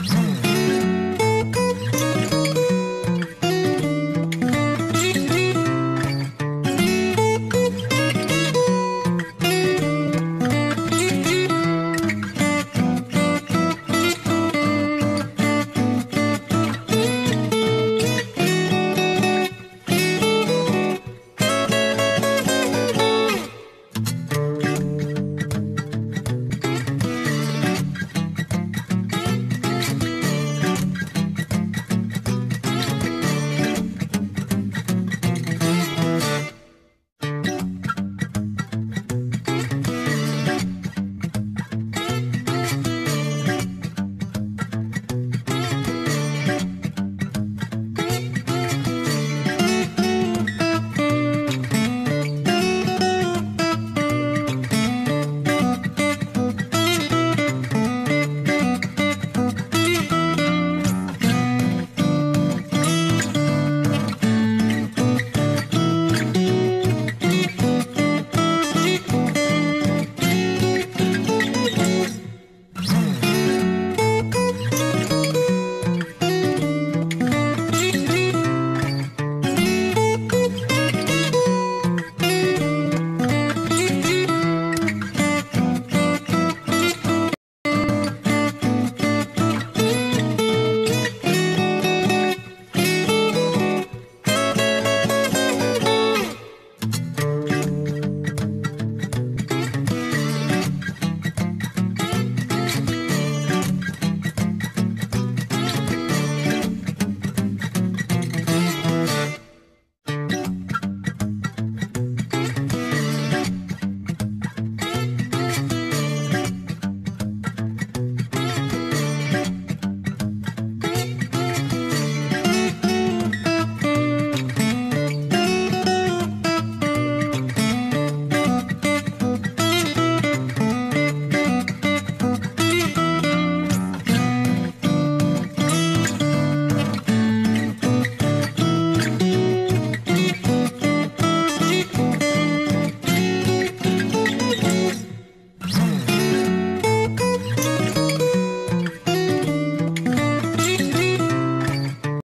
Mm.